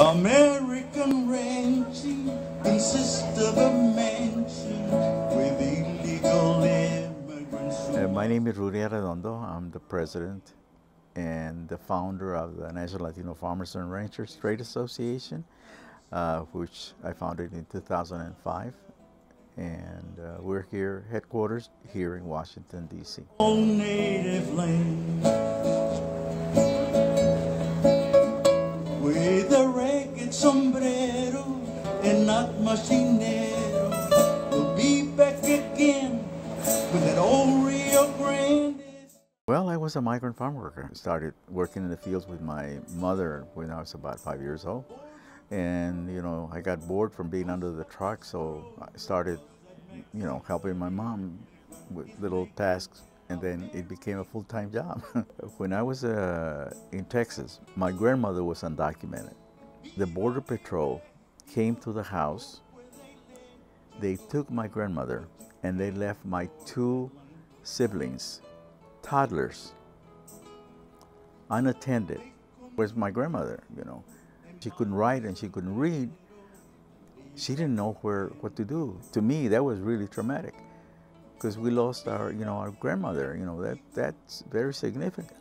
American ranching consists of a mansion with illegal immigrants. Uh, my name is Rudy Arredondo. I'm the president and the founder of the National Latino Farmers and Ranchers Trade Association, uh, which I founded in 2005. And uh, we're here, headquarters here in Washington, D.C. sombrero and not much dinero, we'll be back again with that old Rio Grande. Well, I was a migrant farm worker. I started working in the fields with my mother when I was about five years old. And, you know, I got bored from being under the truck, so I started, you know, helping my mom with little tasks. And then it became a full-time job. when I was uh, in Texas, my grandmother was undocumented. The Border Patrol came to the house. They took my grandmother and they left my two siblings toddlers, unattended. Where's my grandmother? You know, she couldn't write and she couldn't read. She didn't know where what to do. To me, that was really traumatic because we lost our, you know, our grandmother. You know, that that's very significant.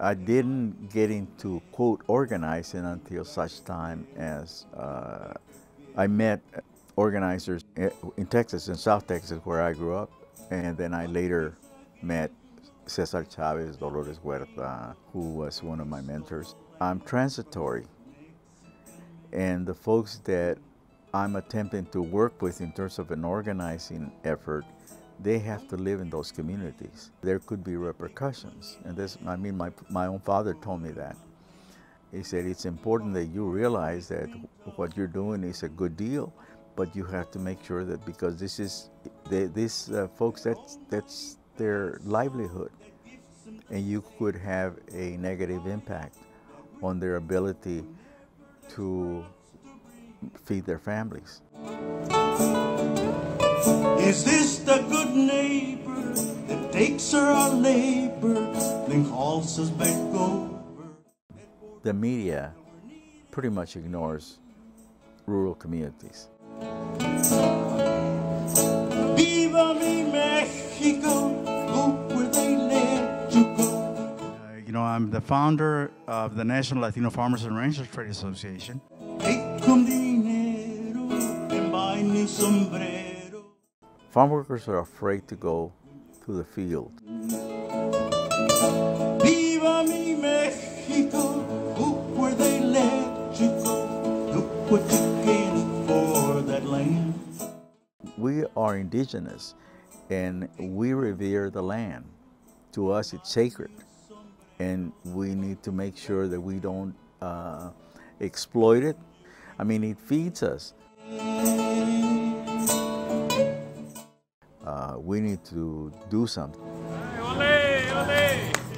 I didn't get into quote organizing until such time as uh, I met organizers in Texas, in South Texas, where I grew up, and then I later met Cesar Chavez, Dolores Huerta, who was one of my mentors. I'm transitory, and the folks that I'm attempting to work with in terms of an organizing effort they have to live in those communities. There could be repercussions. And this, I mean, my, my own father told me that. He said, it's important that you realize that what you're doing is a good deal, but you have to make sure that because this is, they, these uh, folks, that's, that's their livelihood. And you could have a negative impact on their ability to feed their families. Is this the good neighbor that takes our labor, then calls us back over? The media pretty much ignores rural communities. Viva mi Mexico, hope where they let you. Uh, you know, I'm the founder of the National Latino Farmers and Ranchers Trade Association. Farm workers are afraid to go to the field. Viva mi Mexico, they let you go. Look what you can for that land. We are indigenous and we revere the land. To us, it's sacred. And we need to make sure that we don't uh, exploit it. I mean, it feeds us. We need to do something. Ole, ole.